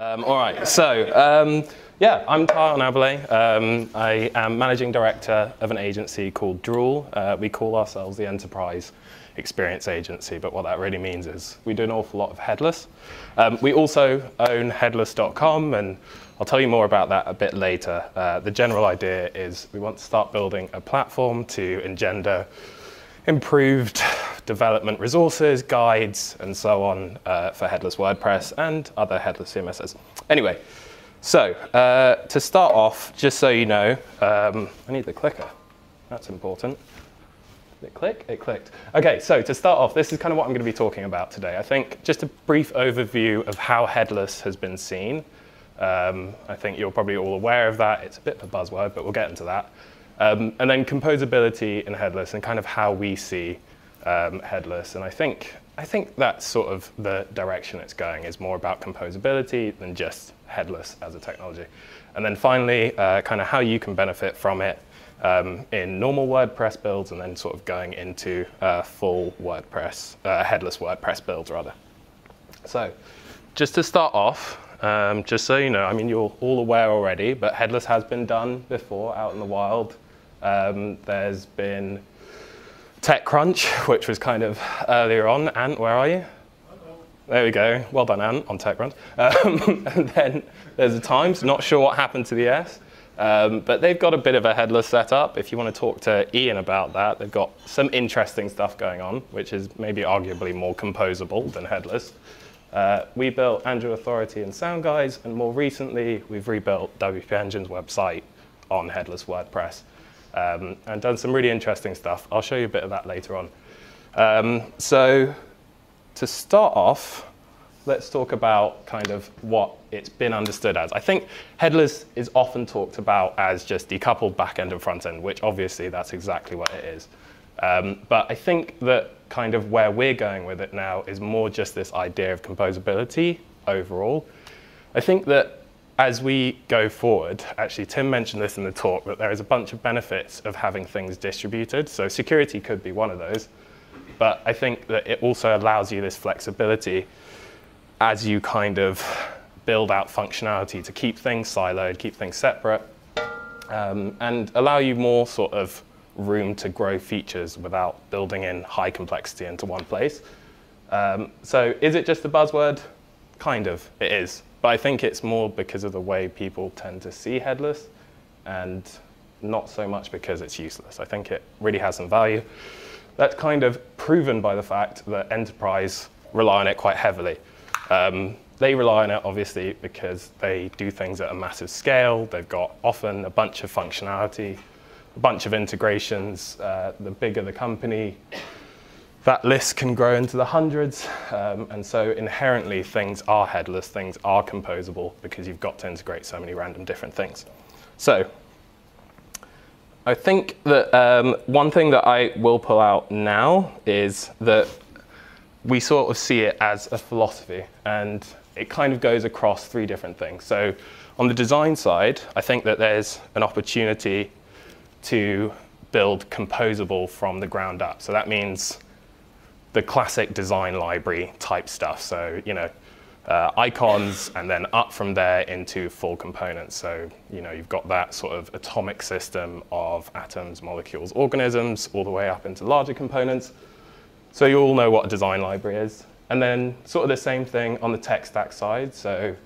Um, all right, so um, yeah, I'm Tyle Nabele. Um, I am managing director of an agency called Drool. Uh, we call ourselves the Enterprise Experience Agency, but what that really means is we do an awful lot of headless. Um, we also own headless.com, and I'll tell you more about that a bit later. Uh, the general idea is we want to start building a platform to engender improved development resources, guides, and so on uh, for headless WordPress and other headless CMSs. Anyway, so uh, to start off, just so you know, um, I need the clicker. That's important. Did it click? It clicked. Okay, so to start off, this is kind of what I'm going to be talking about today. I think just a brief overview of how headless has been seen. Um, I think you're probably all aware of that. It's a bit of a buzzword, but we'll get into that. Um, and then composability in headless and kind of how we see um, headless. And I think, I think that's sort of the direction it's going is more about composability than just headless as a technology. And then finally, uh, kind of how you can benefit from it um, in normal WordPress builds and then sort of going into uh, full WordPress, uh, headless WordPress builds rather. So just to start off, um, just so you know, I mean, you're all aware already, but headless has been done before out in the wild. Um, there's been TechCrunch, which was kind of earlier on. Ant, where are you? There we go. Well done, Ant, on TechCrunch. Um, and then there's the Times. Not sure what happened to the S. Um, but they've got a bit of a headless setup. If you want to talk to Ian about that, they've got some interesting stuff going on, which is maybe arguably more composable than headless. Uh, we built Android Authority and SoundGuys, and more recently, we've rebuilt WP Engine's website on headless WordPress um, and done some really interesting stuff. I'll show you a bit of that later on. Um, so, to start off, let's talk about kind of what it's been understood as. I think headless is often talked about as just decoupled backend and front end, which obviously that's exactly what it is. Um, but I think that kind of where we're going with it now is more just this idea of composability overall. I think that as we go forward, actually, Tim mentioned this in the talk, that there is a bunch of benefits of having things distributed. So security could be one of those. But I think that it also allows you this flexibility as you kind of build out functionality to keep things siloed, keep things separate, um, and allow you more sort of room to grow features without building in high complexity into one place. Um, so is it just a buzzword? Kind of, it is. But I think it's more because of the way people tend to see headless and not so much because it's useless. I think it really has some value. That's kind of proven by the fact that enterprise rely on it quite heavily. Um, they rely on it obviously because they do things at a massive scale. They've got often a bunch of functionality, a bunch of integrations. Uh, the bigger the company, that list can grow into the hundreds. Um, and so inherently, things are headless, things are composable because you've got to integrate so many random different things. So I think that um, one thing that I will pull out now is that we sort of see it as a philosophy, and it kind of goes across three different things. So on the design side, I think that there's an opportunity to build composable from the ground up. So that means the classic design library type stuff. So, you know, uh, icons and then up from there into full components. So, you know, you've got that sort of atomic system of atoms, molecules, organisms, all the way up into larger components. So you all know what a design library is. And then sort of the same thing on the tech stack side. So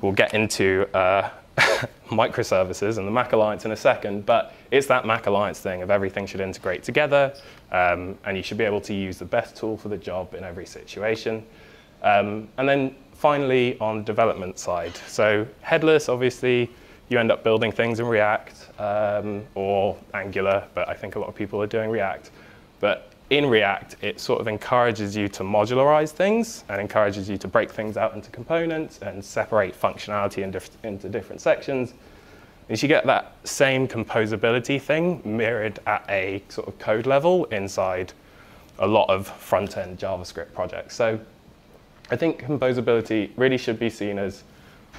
we'll get into uh, microservices and the MACH Alliance in a second, but it's that MACH Alliance thing of everything should integrate together, um, and you should be able to use the best tool for the job in every situation. Um, and then finally, on development side, so headless, obviously, you end up building things in React um, or Angular, but I think a lot of people are doing React. But in React, it sort of encourages you to modularize things and encourages you to break things out into components and separate functionality in diff into different sections. And you get that same composability thing mirrored at a sort of code level inside a lot of front-end JavaScript projects. So I think composability really should be seen as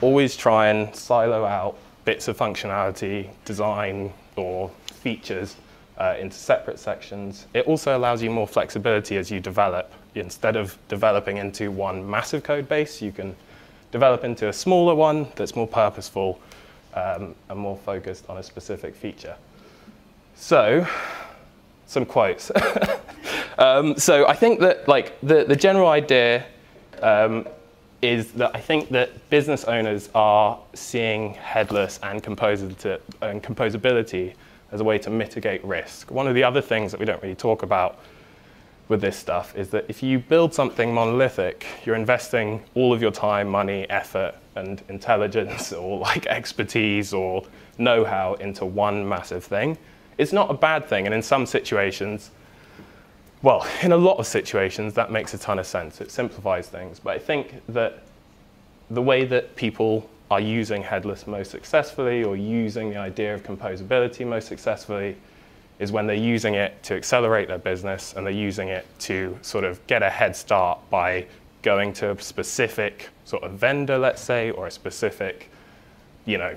always try and silo out bits of functionality, design, or features uh, into separate sections. It also allows you more flexibility as you develop. Instead of developing into one massive code base, you can develop into a smaller one that's more purposeful um, and more focused on a specific feature. So, some quotes. um, so I think that like the, the general idea um, is that I think that business owners are seeing headless and, and composability as a way to mitigate risk. One of the other things that we don't really talk about with this stuff is that if you build something monolithic, you're investing all of your time, money, effort, and intelligence or like expertise or know-how into one massive thing. It's not a bad thing, and in some situations, well, in a lot of situations, that makes a ton of sense. It simplifies things. But I think that the way that people are using headless most successfully or using the idea of composability most successfully is when they're using it to accelerate their business and they're using it to sort of get a head start by going to a specific sort of vendor, let's say, or a specific you know,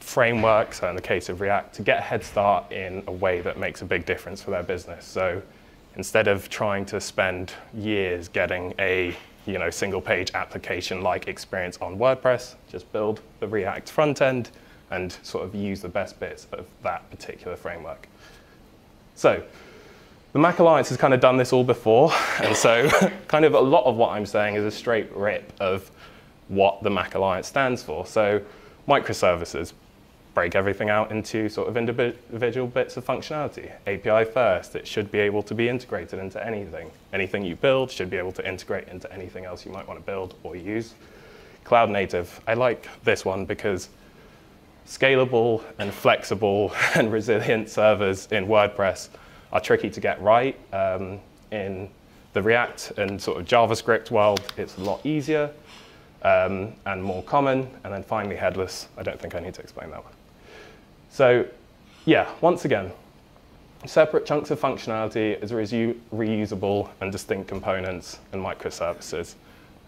framework, so in the case of React, to get a head start in a way that makes a big difference for their business. So instead of trying to spend years getting a you know, single page application like experience on WordPress, just build the React front end and sort of use the best bits of that particular framework. So the MACH Alliance has kind of done this all before, and so kind of a lot of what I'm saying is a straight rip of what the MACH Alliance stands for. So microservices break everything out into sort of individual bits of functionality. API first, it should be able to be integrated into anything. Anything you build should be able to integrate into anything else you might want to build or use. Cloud native, I like this one because scalable and flexible and resilient servers in WordPress are tricky to get right. Um, in the React and sort of JavaScript world, it's a lot easier um, and more common. And then finally, headless. I don't think I need to explain that one. So yeah, once again, separate chunks of functionality as reusable and distinct components and microservices.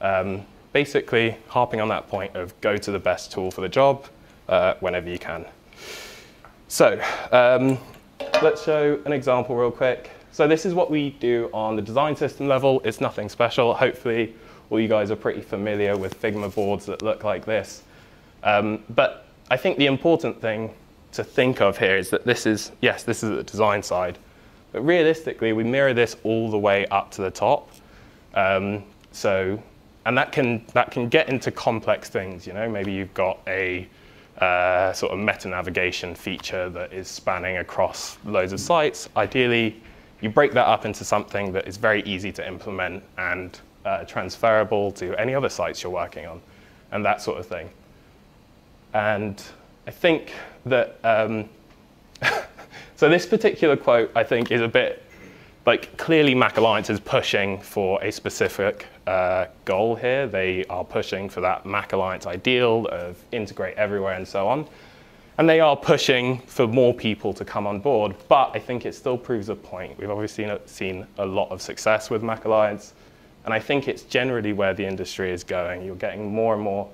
Um, basically, harping on that point of go to the best tool for the job, uh, whenever you can. So um, let's show an example real quick. So this is what we do on the design system level. It's nothing special. Hopefully all you guys are pretty familiar with Figma boards that look like this. Um, but I think the important thing to think of here is that this is, yes, this is the design side. But realistically, we mirror this all the way up to the top. Um, so, and that can, that can get into complex things, you know, maybe you've got a uh, sort of meta navigation feature that is spanning across loads of sites. Ideally, you break that up into something that is very easy to implement and uh, transferable to any other sites you're working on, and that sort of thing. And I think that, um, so this particular quote, I think, is a bit like clearly MACH Alliance is pushing for a specific uh, goal here. They are pushing for that MACH Alliance ideal of integrate everywhere and so on. And they are pushing for more people to come on board, but I think it still proves a point. We've obviously seen, seen a lot of success with MACH Alliance, and I think it's generally where the industry is going. You're getting more and more,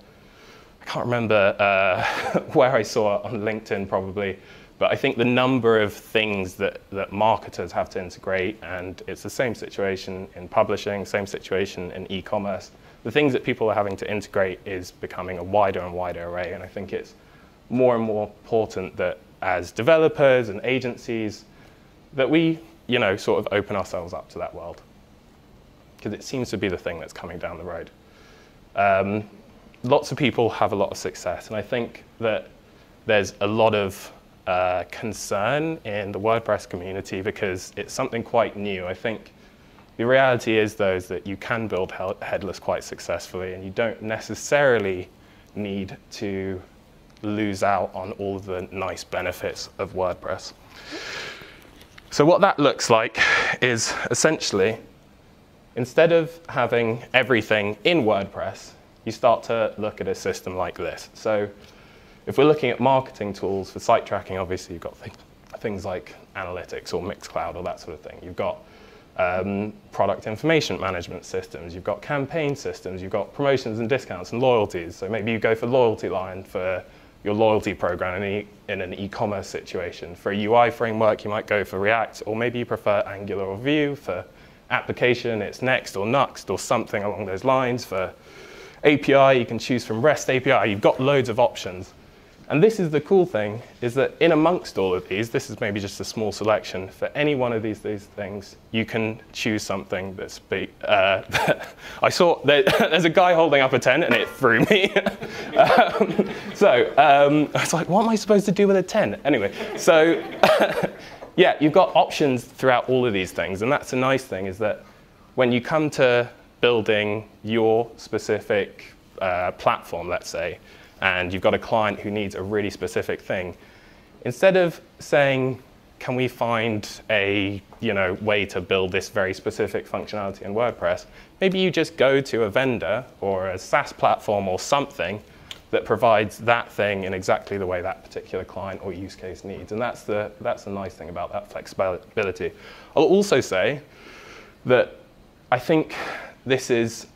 can't remember uh, where I saw it on LinkedIn probably, but I think the number of things that, that marketers have to integrate, and it's the same situation in publishing, same situation in e-commerce, the things that people are having to integrate is becoming a wider and wider array. And I think it's more and more important that as developers and agencies, that we, you know, sort of open ourselves up to that world. Because it seems to be the thing that's coming down the road. Um, lots of people have a lot of success, and I think that there's a lot of uh, concern in the WordPress community because it's something quite new. I think the reality is, though, is that you can build headless quite successfully, and you don't necessarily need to lose out on all the nice benefits of WordPress. So what that looks like is essentially, instead of having everything in WordPress, you start to look at a system like this. So if we're looking at marketing tools for site tracking, obviously you've got th things like analytics or Mixcloud or that sort of thing. You've got um, product information management systems, you've got campaign systems, you've got promotions and discounts and loyalties. So maybe you go for LoyaltyLion for your loyalty program in, e in an e-commerce situation. For a UI framework, you might go for React, or maybe you prefer Angular or Vue. For application, it's Next or Nuxt or something along those lines. For API, you can choose from REST API, you've got loads of options. And this is the cool thing, is that in amongst all of these, this is maybe just a small selection, for any one of these, these things, you can choose something that's big. Uh, I saw, there, there's a guy holding up a tent and it threw me. um, so um, I was like, what am I supposed to do with a tent? Anyway, so yeah, you've got options throughout all of these things. And that's a nice thing, is that when you come to building your specific uh, platform, let's say, and you've got a client who needs a really specific thing, instead of saying, can we find a you know, way to build this very specific functionality in WordPress, maybe you just go to a vendor or a SaaS platform or something that provides that thing in exactly the way that particular client or use case needs. And that's the, that's the nice thing about that flexibility. I'll also say that I think this is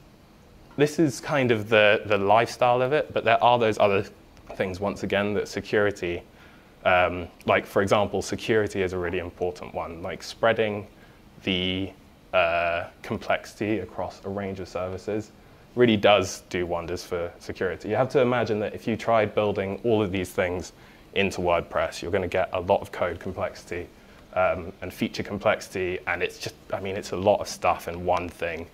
this is kind of the, the lifestyle of it, but there are those other things, once again, that security, um, like for example, security is a really important one, like spreading the uh, complexity across a range of services really does do wonders for security. You have to imagine that if you tried building all of these things into WordPress, you're going to get a lot of code complexity um, and feature complexity, and it's just, I mean, it's a lot of stuff in one thing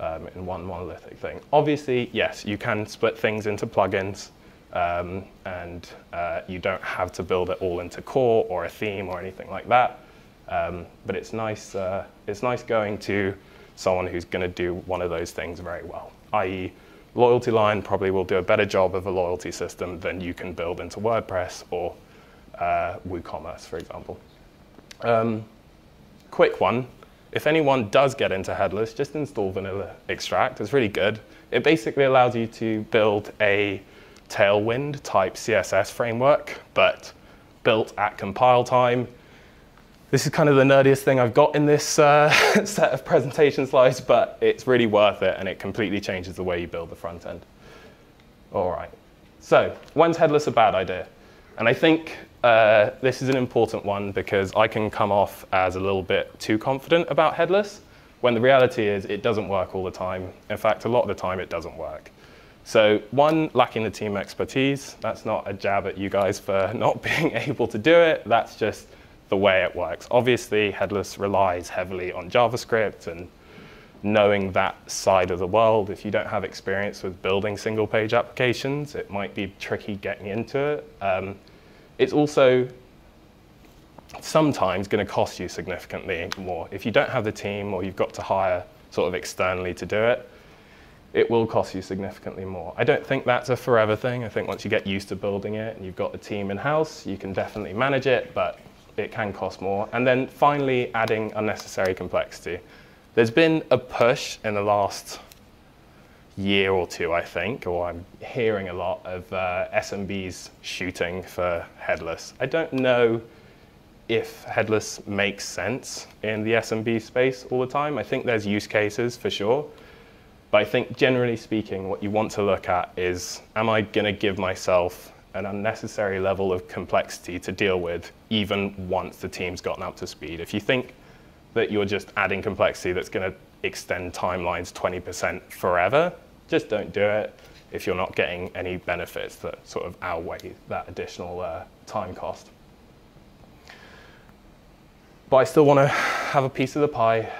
um, in one monolithic thing. Obviously, yes, you can split things into plugins, um, and uh, you don't have to build it all into core or a theme or anything like that. Um, but it's nice, uh, it's nice going to someone who's going to do one of those things very well, i.e., LoyaltyLion probably will do a better job of a loyalty system than you can build into WordPress or uh, WooCommerce, for example. Um, quick one, if anyone does get into headless, just install Vanilla Extract. It's really good. It basically allows you to build a Tailwind type CSS framework, but built at compile time. This is kind of the nerdiest thing I've got in this uh, set of presentation slides, but it's really worth it and it completely changes the way you build the front end. All right. So, when's headless a bad idea? And I think uh, this is an important one because I can come off as a little bit too confident about headless when the reality is it doesn't work all the time. In fact, a lot of the time it doesn't work. So one, lacking the team expertise. That's not a jab at you guys for not being able to do it. That's just the way it works. Obviously, headless relies heavily on JavaScript and knowing that side of the world. If you don't have experience with building single page applications, it might be tricky getting into it. Um, it's also sometimes going to cost you significantly more. If you don't have the team or you've got to hire sort of externally to do it, it will cost you significantly more. I don't think that's a forever thing. I think once you get used to building it and you've got the team in house, you can definitely manage it, but it can cost more. And then finally, adding unnecessary complexity. There's been a push in the last year or two, I think, or I'm hearing a lot of uh, SMBs shooting for headless. I don't know if headless makes sense in the SMB space all the time. I think there's use cases for sure. But I think generally speaking, what you want to look at is am I going to give myself an unnecessary level of complexity to deal with even once the team's gotten up to speed? If you think that you're just adding complexity that's going to extend timelines 20% forever, just don't do it if you're not getting any benefits that sort of outweigh that additional uh, time cost. But I still want to have a piece of the pie.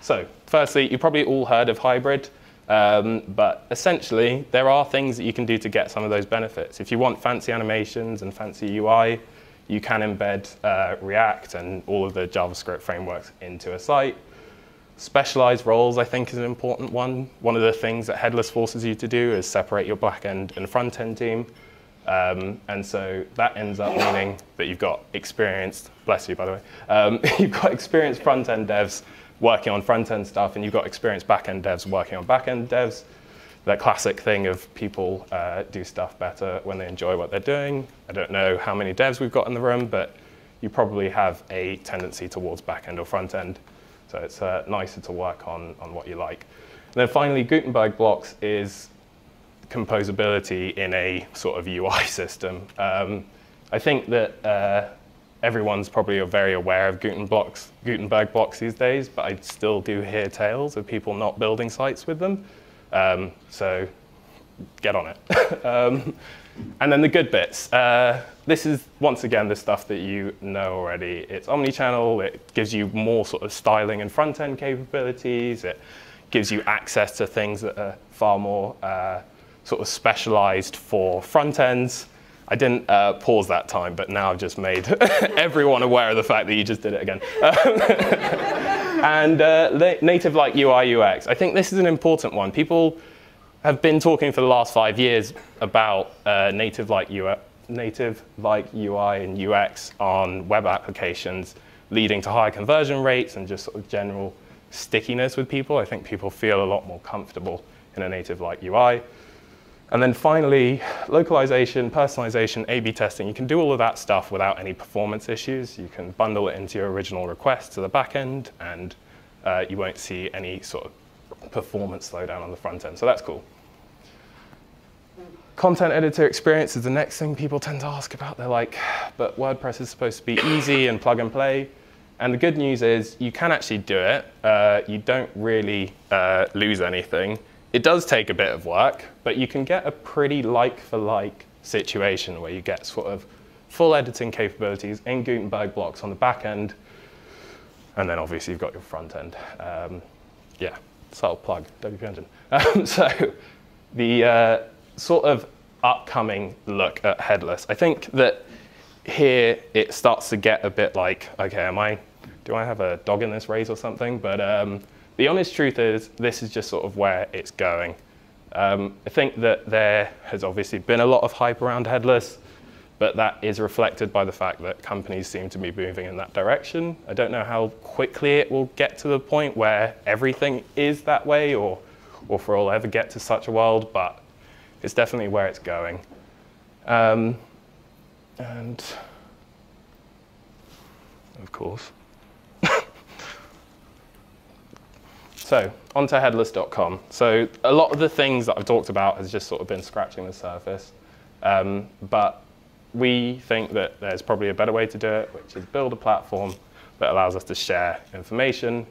So, firstly, you've probably all heard of hybrid, um, but essentially, there are things that you can do to get some of those benefits. If you want fancy animations and fancy UI, you can embed uh, React and all of the JavaScript frameworks into a site. Specialized roles, I think, is an important one. One of the things that Headless forces you to do is separate your back-end and front-end team. Um, and so that ends up meaning that you've got experienced, bless you, by the way, um, you've got experienced front-end devs working on front-end stuff, and you've got experienced back-end devs working on back-end devs. That classic thing of people uh, do stuff better when they enjoy what they're doing. I don't know how many devs we've got in the room, but you probably have a tendency towards back-end or front-end. So it's uh, nicer to work on, on what you like. And then finally, Gutenberg blocks is composability in a sort of UI system. Um, I think that uh, everyone's probably very aware of Guten blocks, Gutenberg blocks these days, but I still do hear tales of people not building sites with them. Um, so get on it. um, and then the good bits. Uh, this is, once again, the stuff that you know already. It's omni-channel. It gives you more sort of styling and front-end capabilities. It gives you access to things that are far more uh, sort of specialized for front ends. I didn't uh, pause that time, but now I've just made everyone aware of the fact that you just did it again. and uh, native like UI UX. I think this is an important one. People have been talking for the last five years about uh, native like UI, native like UI and UX on web applications, leading to higher conversion rates and just sort of general stickiness with people. I think people feel a lot more comfortable in a native like UI. And then finally, localization, personalization, A-B testing. You can do all of that stuff without any performance issues. You can bundle it into your original request to the back end, and uh, you won't see any sort of performance slowdown on the front end. So that's cool. Content editor experience is the next thing people tend to ask about. They're like, but WordPress is supposed to be easy and plug and play. And the good news is you can actually do it. Uh, you don't really uh, lose anything. It does take a bit of work, but you can get a pretty like for like situation where you get sort of full editing capabilities in Gutenberg blocks on the back end, and then obviously you've got your front end. Um, yeah, subtle plug, WP Engine. Um, so the uh, sort of upcoming look at headless, I think that here it starts to get a bit like, okay, am I, do I have a dog in this race or something? But um, the honest truth is, this is just sort of where it's going. Um, I think that there has obviously been a lot of hype around headless, but that is reflected by the fact that companies seem to be moving in that direction. I don't know how quickly it will get to the point where everything is that way or, or if we'll ever get to such a world, but it's definitely where it's going. Um, and of course, So onto headless.com. So a lot of the things that I've talked about has just sort of been scratching the surface. Um, but we think that there's probably a better way to do it, which is build a platform that allows us to share information,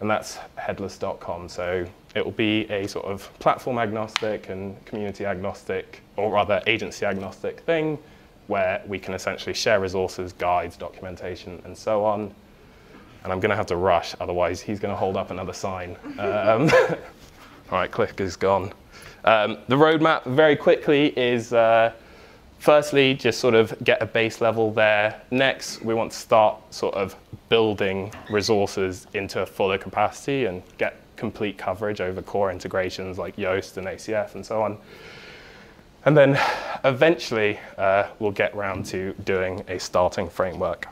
and that's headless.com. So it will be a sort of platform agnostic and community agnostic, or rather agency agnostic thing, where we can essentially share resources, guides, documentation, and so on and I'm going to have to rush, otherwise he's going to hold up another sign. Um, all right, click is gone. Um, the roadmap, very quickly, is uh, firstly just sort of get a base level there. Next, we want to start sort of building resources into a fuller capacity and get complete coverage over core integrations like Yoast and ACF and so on. And then eventually, uh, we'll get round to doing a starting framework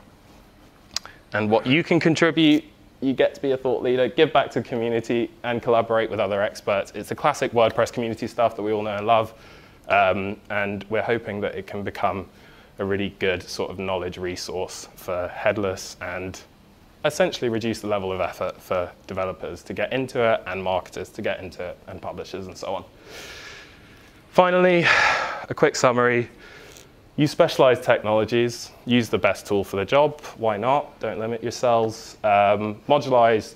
and what you can contribute. You get to be a thought leader, give back to the community, and collaborate with other experts. It's the classic WordPress community stuff that we all know and love. Um, and we're hoping that it can become a really good sort of knowledge resource for headless and essentially reduce the level of effort for developers to get into it and marketers to get into it and publishers and so on. Finally, a quick summary. Use specialized technologies, use the best tool for the job, why not? Don't limit yourselves. Um, modularize,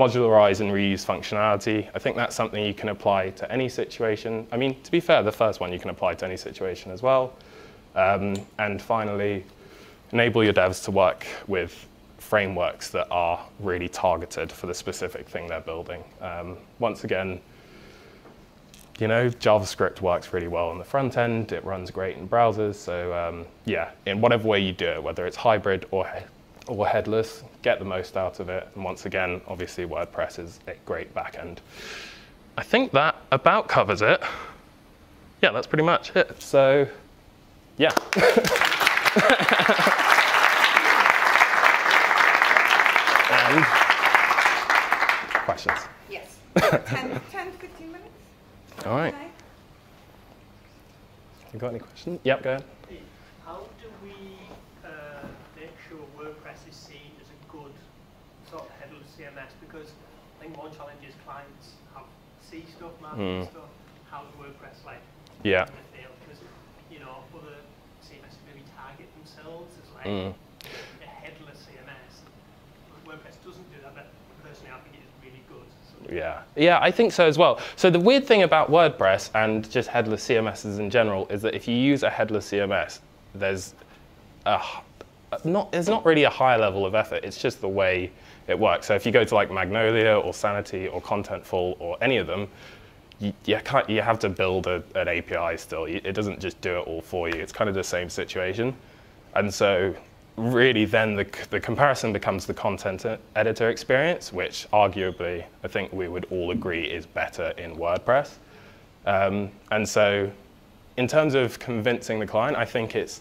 modularize and reuse functionality. I think that's something you can apply to any situation. I mean, to be fair, the first one you can apply to any situation as well. Um, and finally, enable your devs to work with frameworks that are really targeted for the specific thing they're building. Um, once again, you know, JavaScript works really well on the front end. It runs great in browsers. So um, yeah, in whatever way you do it, whether it's hybrid or, or headless, get the most out of it. And once again, obviously WordPress is a great backend. I think that about covers it. Yeah, that's pretty much it. So yeah. and questions? Yes. 10, 10 15 minutes? All right. You got any questions? Yep, go ahead. How do we uh, make sure WordPress is seen as a good sort of headless CMS? Because I think one challenge is clients have C stuff, marketing mm. stuff. How does WordPress like yeah. Because you know other CMS really target themselves as like mm. a headless CMS. WordPress doesn't do that, but personally, I think it is really good. So Yeah, yeah, I think so as well. So the weird thing about WordPress and just headless CMSs in general is that if you use a headless CMS, there's a, not there's not really a higher level of effort. It's just the way it works. So if you go to like Magnolia or Sanity or Contentful or any of them, you, you, you have to build a, an API still. It doesn't just do it all for you. It's kind of the same situation. And so, really, then the, the comparison becomes the content editor experience, which arguably I think we would all agree is better in WordPress. Um, and so, in terms of convincing the client, I think it's,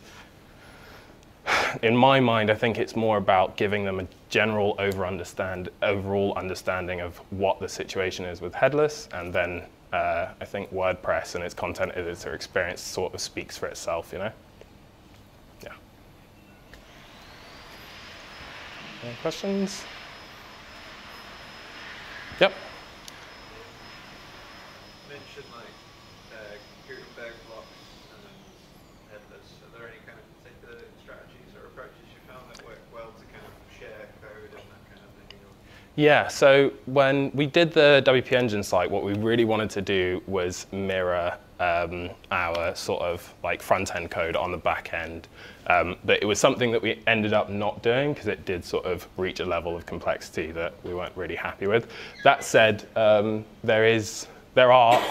in my mind, I think it's more about giving them a general over understand, overall understanding of what the situation is with headless, and then uh, I think WordPress and its content editor experience sort of speaks for itself, you know. Yeah. Any questions? Yep. mentioned like uh, Gutenberg blocks and headless. Are there any kind of particular strategies or approaches you found that work well to kind of share code and that kind of thing? Or Yeah, so when we did the WP Engine site, what we really wanted to do was mirror um, our sort of like front end code on the back end. Um, but it was something that we ended up not doing because it did sort of reach a level of complexity that we weren't really happy with. That said, um, there is there are,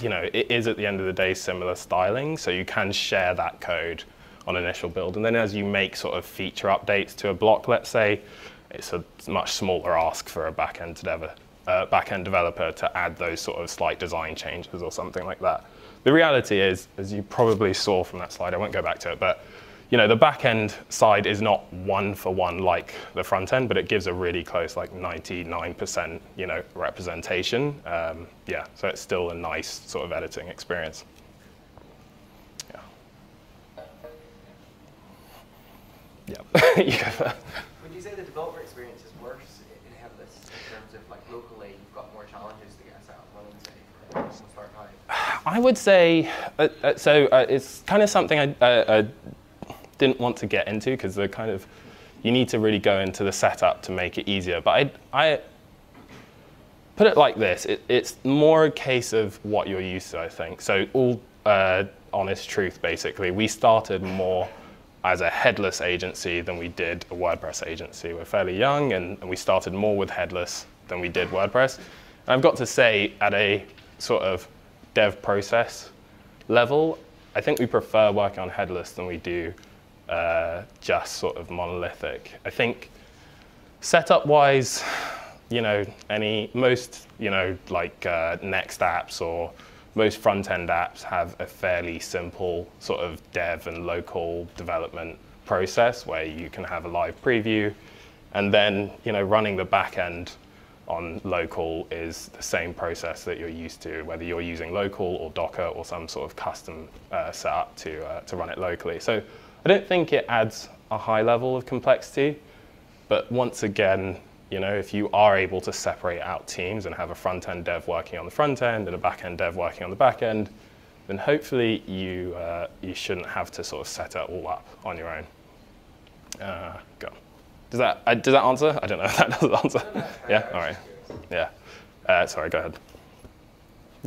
you know, it is at the end of the day similar styling, so you can share that code on initial build. And then as you make sort of feature updates to a block, let's say, it's a much smaller ask for a back-end developer, uh, back-end developer to add those sort of slight design changes or something like that. The reality is, as you probably saw from that slide, I won't go back to it, but you know, the back-end side is not one for one like the front end, but it gives a really close, like 99%, you know, representation. Um, yeah, so it's still a nice sort of editing experience. Yeah. Yeah. You. Would say the developer experience is worse in headless in terms of like locally you've got more challenges to get a setup running say? I would say uh, uh, so. Uh, it's kind of something I, uh, didn't want to get into because the kind of you need to really go into the setup to make it easier. But I, I put it like this: it, it's more a case of what you're used to. I think so. All uh, honest truth, basically, we started more as a headless agency than we did a WordPress agency. We're fairly young, and, and we started more with headless than we did WordPress. And I've got to say, at a sort of dev process level, I think we prefer working on headless than we do uh, just sort of monolithic. I think setup wise, you know, any most you know like uh, Next apps or most front end apps have a fairly simple sort of dev and local development process where you can have a live preview, and then you know running the back end on local is the same process that you're used to, whether you're using local or Docker or some sort of custom uh, setup to, uh, to run it locally. So I don't think it adds a high level of complexity, but once again, you know, if you are able to separate out teams and have a front end dev working on the front end and a back end dev working on the back end, then hopefully you, uh, you shouldn't have to sort of set it all up on your own. Uh, go. on. Does that, uh, does that answer? I don't know if that does answer. Yeah, all right. Yeah. Uh, sorry, go ahead.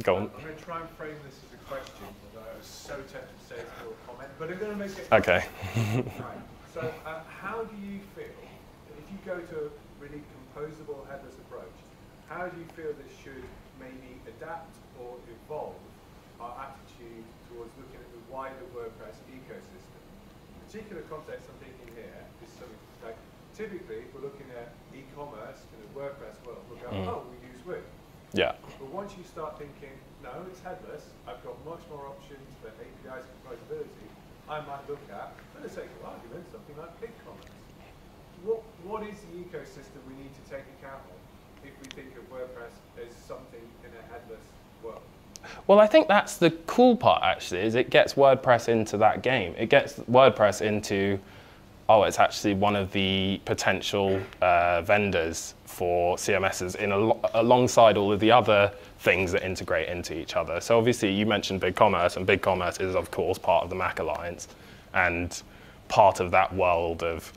Go on. I'm going to try and frame this as a question, although I was so tempted to say it's more a comment, but I'm going to make it. Okay. Right. So, uh, how do you feel if you go to a really composable headless approach? How do you feel this should maybe adapt or evolve our attitude towards looking at the wider WordPress ecosystem? In particular context I'm thinking here is something like typically if we're looking at e-commerce in the WordPress world, we'll go, Mm. oh, we use Wix. Yeah. But once you start thinking, no, it's headless, I've got much more options for APIs and composability, I might look at, for the sake of argument, something like BigCommerce. What, what is the ecosystem we need to take account of if we think of WordPress as something in a headless world? Well, I think that's the cool part actually, is it gets WordPress into that game. It gets WordPress into, oh, it's actually one of the potential uh, vendors for CMSs in al- alongside all of the other things that integrate into each other. So obviously you mentioned BigCommerce, and BigCommerce is of course part of the MACH Alliance, and part of that world of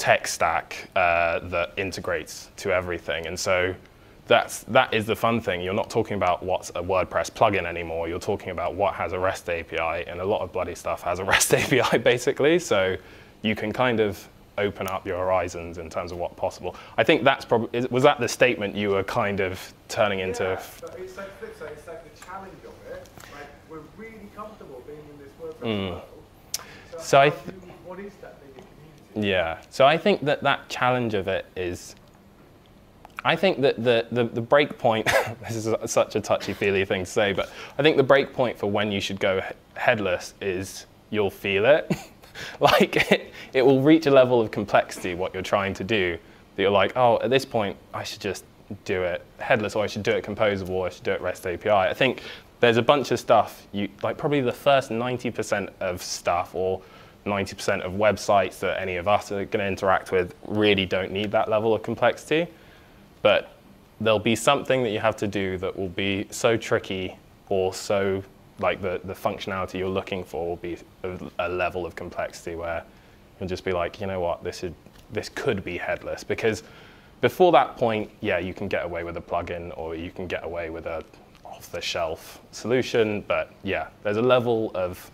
tech stack uh, that integrates to everything. And so that's, that is the fun thing. You're not talking about what's a WordPress plugin anymore. You're talking about what has a REST API, and a lot of bloody stuff has a REST API basically. So you can kind of open up your horizons in terms of what's possible. I think that's probably was that the statement you were kind of turning into. Yeah, but it's like, flip it's like the challenge of it. Like we're really comfortable being in this WordPress world. So, Mm. So I what is that? Yeah. So I think that that challenge of it is. I think that the, the, the break point, this is such a touchy feely thing to say, but I think the break point for when you should go headless is you'll feel it. like it, it will reach a level of complexity, what you're trying to do, that you're like, oh, at this point, I should just do it headless, or I should do it composable, or I should do it REST API. I think there's a bunch of stuff, you, like probably the first 90% of stuff, or 90% of websites that any of us are going to interact with really don't need that level of complexity. But there'll be something that you have to do that will be so tricky or so like the, the functionality you're looking for will be a, a level of complexity where you'll just be like, you know what, this is this could be headless because before that point, yeah, you can get away with a plugin or you can get away with a off-the-shelf solution, but yeah, there's a level of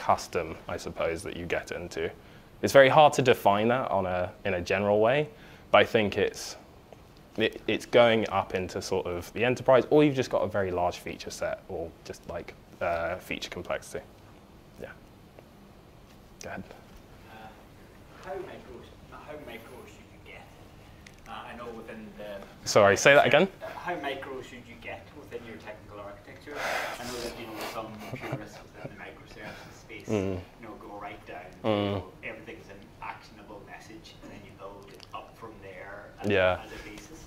custom, I suppose, that you get into. It's very hard to define that on a in a general way, but I think it's it, it's going up into sort of the enterprise, or you've just got a very large feature set, or just like uh, feature complexity. Yeah. Go ahead. Uh, how micro, how micro should you get? Uh, I know within the. Sorry, say that again. Uh, how micro should you get within your technical architecture? I know that you know some purists within the microservices space, Mm. you know, go right down. Mm. You know, everything's an actionable message, and then you build it up from there as, Yeah. as a basis.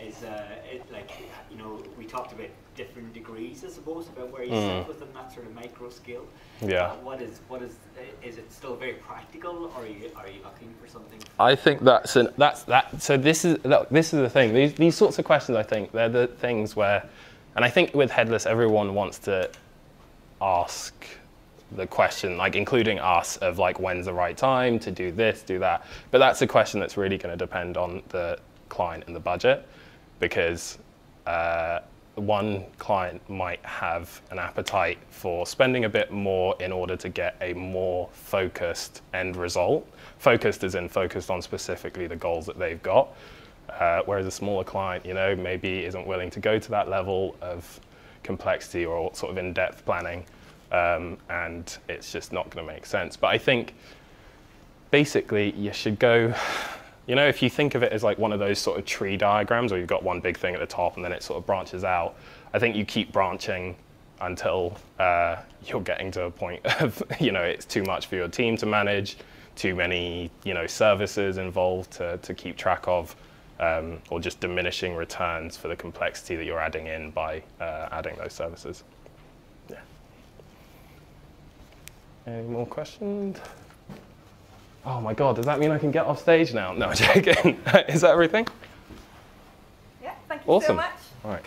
Is uh, it like you know we talked about different degrees, I suppose, about where you Mm. sit within that sort of micro scale. Yeah. Uh, what is what is is it still very practical, or are you are you looking for something? I think that's an, that's that. So this is look, this is the thing. These these sorts of questions, I think, they're the things where, and I think with headless, everyone wants to ask the question, like including us, of like when's the right time to do this, do that. But that's a question that's really going to depend on the client and the budget, because uh, one client might have an appetite for spending a bit more in order to get a more focused end result. Focused as in focused on specifically the goals that they've got. Uh, whereas a smaller client, you know, maybe isn't willing to go to that level of complexity or sort of in-depth planning, um, and it's just not going to make sense. But I think basically you should go you know if you think of it as like one of those sort of tree diagrams where you've got one big thing at the top and then it sort of branches out i think you keep branching until uh, you're getting to a point of you know it's too much for your team to manage too many you know services involved to, to keep track of um, or just diminishing returns for the complexity that you're adding in by uh, adding those services yeah any more questions Oh my god, does that mean I can get off stage now? No, joking. Is that everything? Yeah, thank you so Awesome. much. All right.